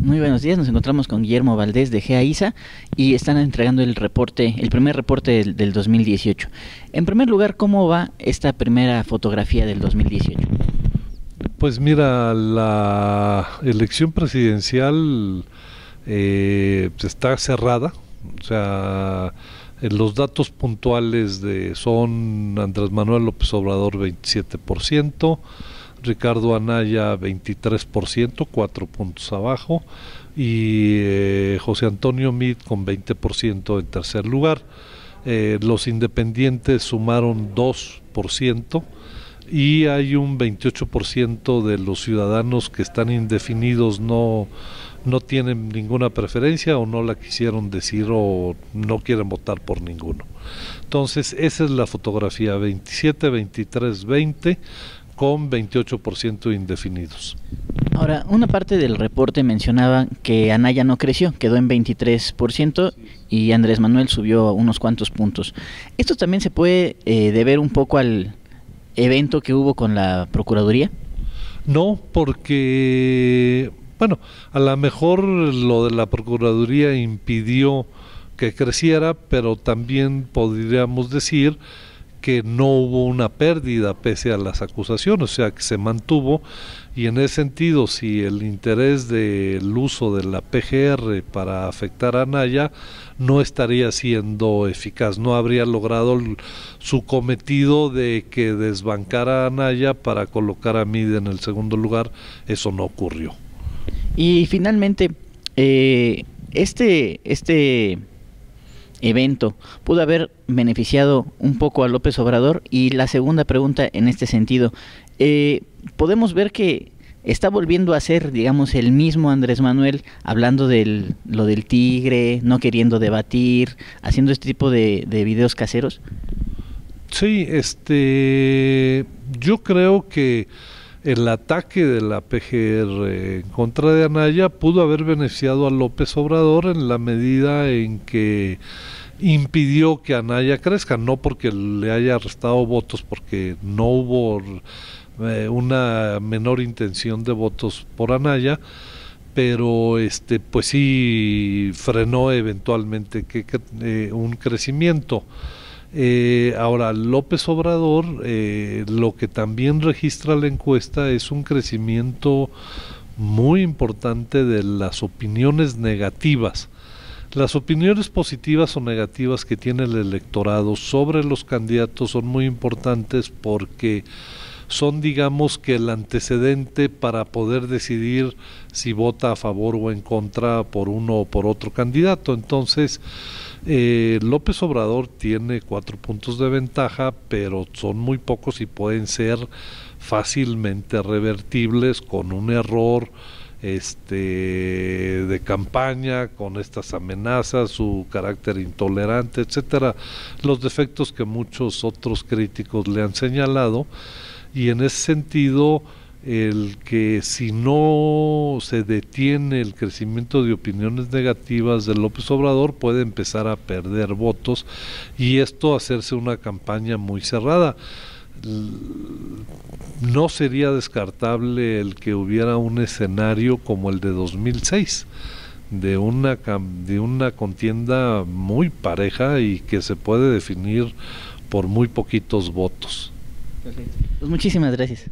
Muy buenos días, nos encontramos con Guillermo Valdés de GEAISA y están entregando el reporte, el primer reporte del, 2018. En primer lugar, ¿cómo va esta primera fotografía del 2018? Pues mira, la elección presidencial eh, está cerrada, o sea, los datos puntuales de son Andrés Manuel López Obrador 27%, Ricardo Anaya 23%, cuatro puntos abajo, y eh, José Antonio Mid con 20% en tercer lugar. Eh, los independientes sumaron 2% y hay un 28% de los ciudadanos que están indefinidos no no tienen ninguna preferencia o no la quisieron decir o no quieren votar por ninguno. Entonces, esa es la fotografía 27, 23, 20 con 28% indefinidos. Ahora, una parte del reporte mencionaba que Anaya no creció, quedó en 23% y Andrés Manuel subió unos cuantos puntos. ¿Esto también se puede eh, deber un poco al evento que hubo con la Procuraduría? No, porque, bueno, a lo mejor lo de la Procuraduría impidió que creciera, pero también podríamos decir que no hubo una pérdida pese a las acusaciones, o sea que se mantuvo y en ese sentido si el interés del uso de la PGR para afectar a Naya no estaría siendo eficaz, no habría logrado su cometido de que desbancara a Naya para colocar a Mide en el segundo lugar, eso no ocurrió. Y finalmente, eh, este, este evento pudo haber beneficiado un poco a López Obrador? Y la segunda pregunta en este sentido, eh, podemos ver que está volviendo a ser, digamos, el mismo Andrés Manuel hablando de lo del tigre, no queriendo debatir, haciendo este tipo de, de videos caseros. Sí, este, yo creo que el ataque de la PGR en contra de Anaya pudo haber beneficiado a López Obrador en la medida en que impidió que Anaya crezca, no porque le haya restado votos, porque no hubo eh, una menor intención de votos por Anaya, pero este pues sí frenó eventualmente eh, un crecimiento. Eh, ahora, López Obrador, eh, lo que también registra la encuesta es un crecimiento muy importante de las opiniones negativas. Las opiniones positivas o negativas que tiene el electorado sobre los candidatos son muy importantes porque son digamos que el antecedente para poder decidir si vota a favor o en contra por uno o por otro candidato. Entonces, eh, López Obrador tiene cuatro puntos de ventaja, pero son muy pocos y pueden ser fácilmente revertibles con un error este de campaña con estas amenazas, su carácter intolerante, etcétera, los defectos que muchos otros críticos le han señalado. Y en ese sentido el que si no se detiene el crecimiento de opiniones negativas de López Obrador puede empezar a perder votos y esto hacerse una campaña muy cerrada. No sería descartable el que hubiera un escenario como el de 2006 de una de una contienda muy pareja y que se puede definir por muy poquitos votos. Pues muchísimas gracias.